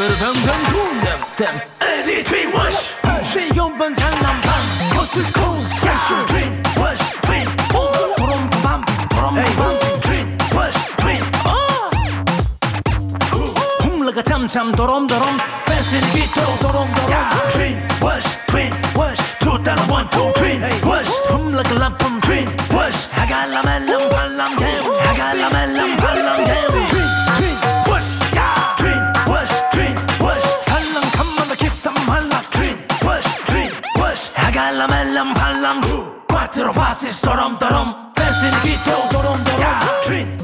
噔腾空腾腾，二级推 wash，是用本长南棒，我是空下水 twin wash twin，哦，扑隆扑邦扑隆扑邦 twin wash twin，哦，轰了个锵锵咚咚咚咚，粉丝的 beat 咚咚咚，twin wash. Twin wash two thousand one two twin wash，轰了个 lamp twin wash，还敢拉门浪盘浪天，还敢拉门浪盘浪天。 갈람 엘람 발람 후. 과트로 바스 스토럼 더럼. 댄스는 기초 도롬 도롬. 트윈.